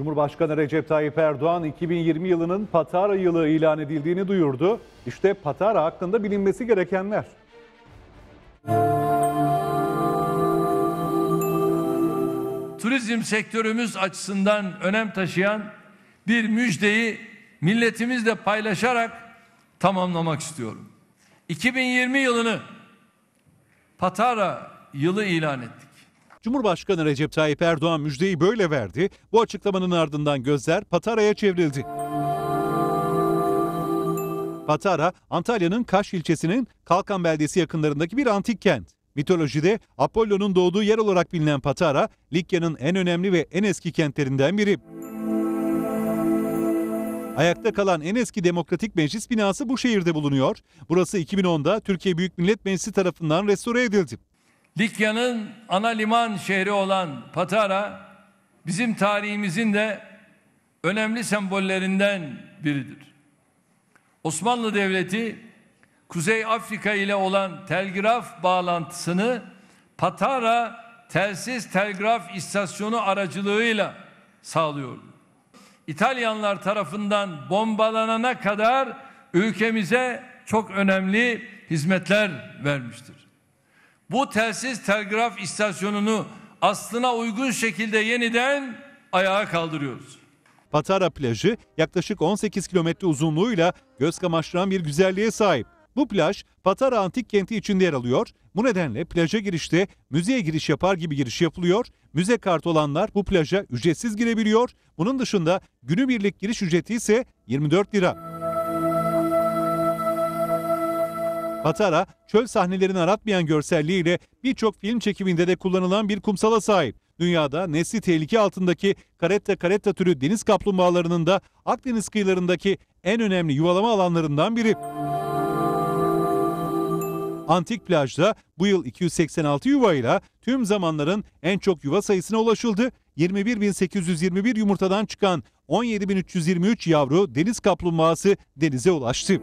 Cumhurbaşkanı Recep Tayyip Erdoğan 2020 yılının Patara yılı ilan edildiğini duyurdu. İşte Patara hakkında bilinmesi gerekenler. turizm sektörümüz açısından önem taşıyan bir müjdeyi milletimizle paylaşarak tamamlamak istiyorum. 2020 yılını Patara yılı ilan ettik. Cumhurbaşkanı Recep Tayyip Erdoğan müjdeyi böyle verdi. Bu açıklamanın ardından gözler Patara'ya çevrildi. Patara, Antalya'nın Kaş ilçesinin Kalkan beldesi yakınlarındaki bir antik kent. Mitolojide Apollo'nun doğduğu yer olarak bilinen Patara, Likya'nın en önemli ve en eski kentlerinden biri. Ayakta kalan en eski demokratik meclis binası bu şehirde bulunuyor. Burası 2010'da Türkiye Büyük Millet Meclisi tarafından restore edildi. Likya'nın ana liman şehri olan Patara bizim tarihimizin de önemli sembollerinden biridir. Osmanlı Devleti Kuzey Afrika ile olan telgraf bağlantısını Patara telsiz telgraf istasyonu aracılığıyla sağlıyordu. İtalyanlar tarafından bombalanana kadar ülkemize çok önemli hizmetler vermiştir. Bu telsiz telgraf istasyonunu aslına uygun şekilde yeniden ayağa kaldırıyoruz. Patara plajı yaklaşık 18 kilometre uzunluğuyla göz kamaştıran bir güzelliğe sahip. Bu plaj Patara Antik Kenti içinde yer alıyor. Bu nedenle plaja girişte müzeye giriş yapar gibi giriş yapılıyor. Müze kartı olanlar bu plaja ücretsiz girebiliyor. Bunun dışında günübirlik giriş ücreti ise 24 lira. Patara, çöl sahnelerini aratmayan görselliğiyle birçok film çekiminde de kullanılan bir kumsala sahip. Dünyada nesli tehlike altındaki karetta karetta türü deniz kaplumbağalarının da Akdeniz kıyılarındaki en önemli yuvalama alanlarından biri. Antik plajda bu yıl 286 yuvayla tüm zamanların en çok yuva sayısına ulaşıldı. 21.821 yumurtadan çıkan 17.323 yavru deniz kaplumbağası denize ulaştı.